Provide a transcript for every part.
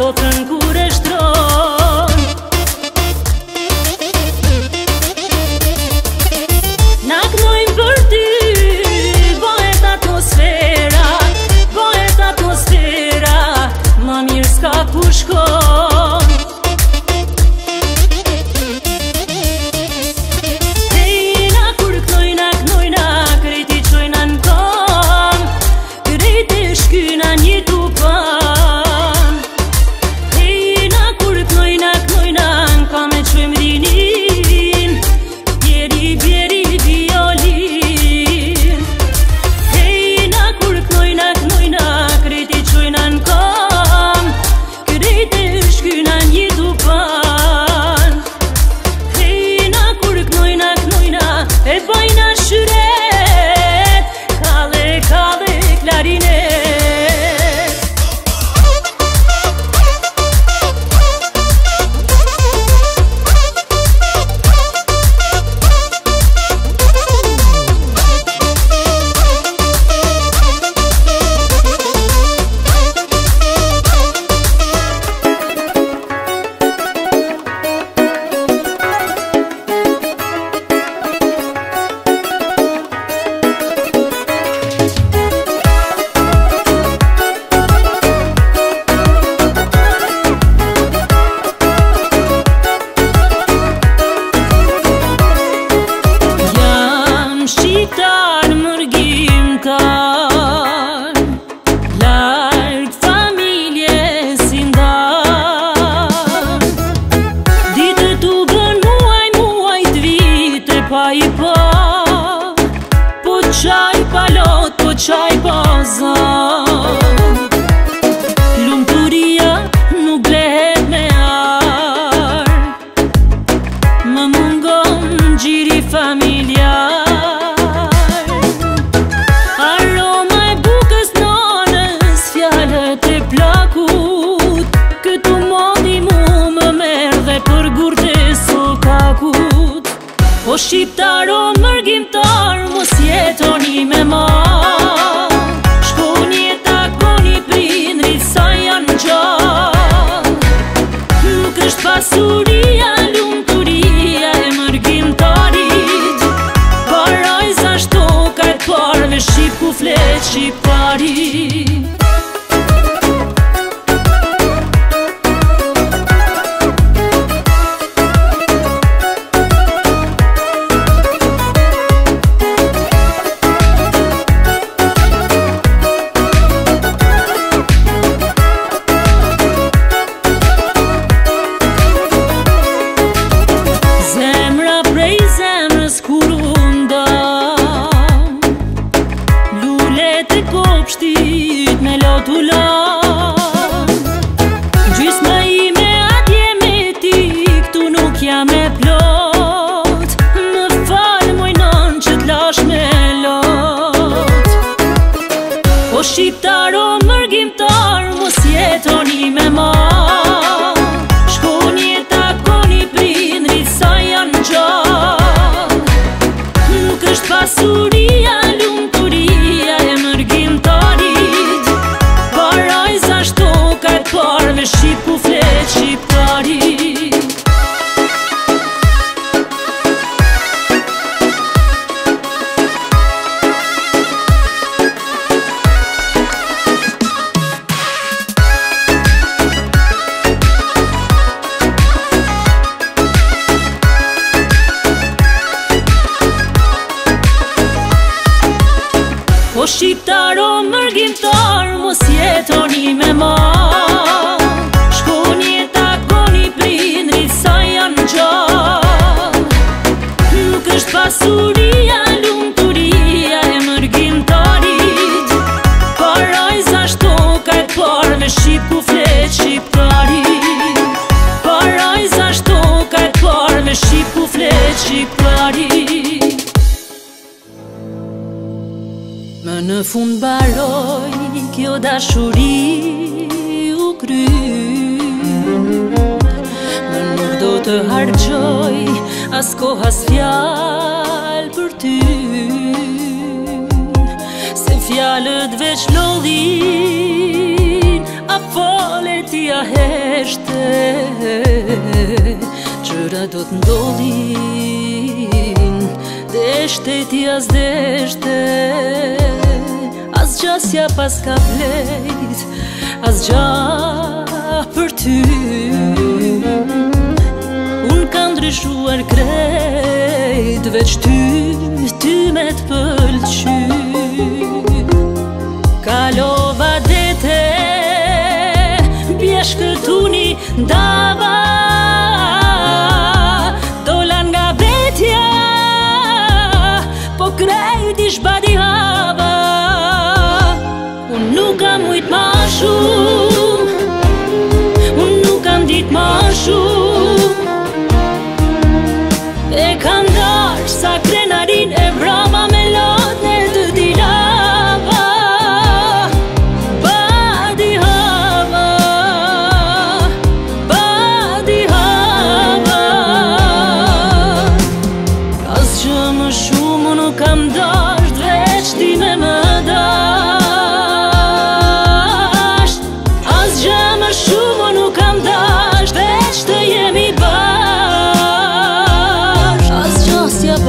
so tonight dunan y to pa O po shqiptar o mërgjimtar Mos jetoni me ma Shkoni e takoni prindri Sa janë gjall Nuk është fund baroj, kjo dashuri u kry Më nuk do të hargjoj, as koha s'fjal për ty Se fjalët veç lodhin, a fole ti a heshte Qëra do të ndodhin, deshte ti as deshte qasja pas ka plejt As gja për ty Unë ka ndryshuar krejt Veç ty, ty me të pëlqy Kalon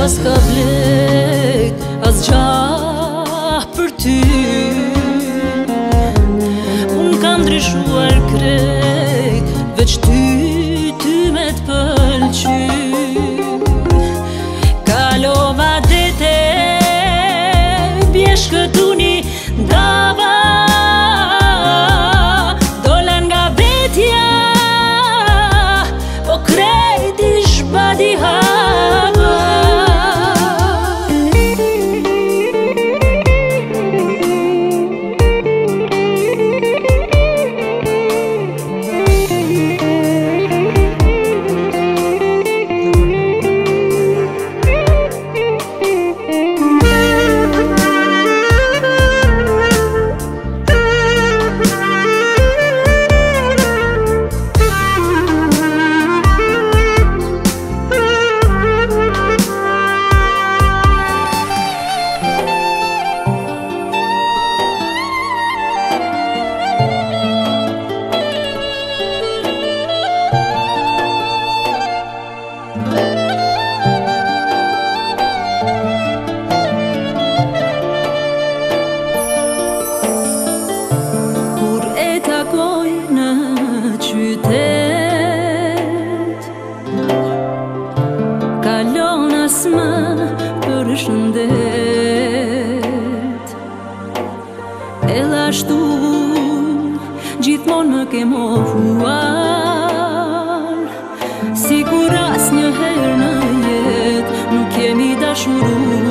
pas ka blet As gjah për ty Unë kam ndryshuar krejt Veç ty, ty me të pëlqy Kalova te, Bjesh këtu ke mofuar Si kur as një herë në jet Nuk kemi dashuruar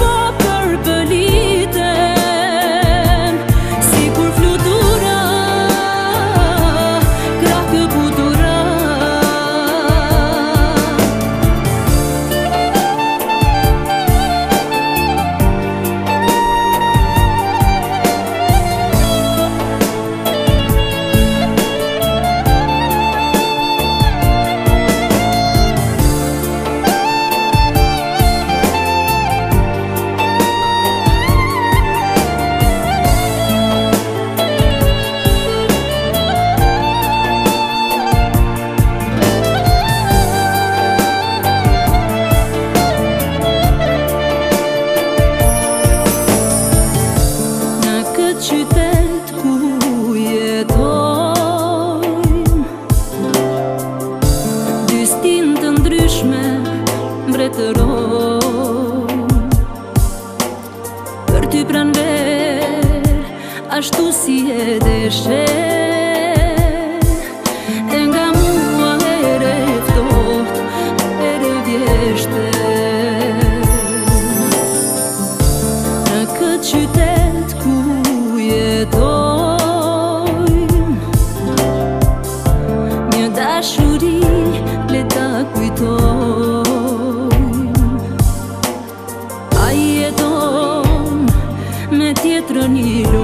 you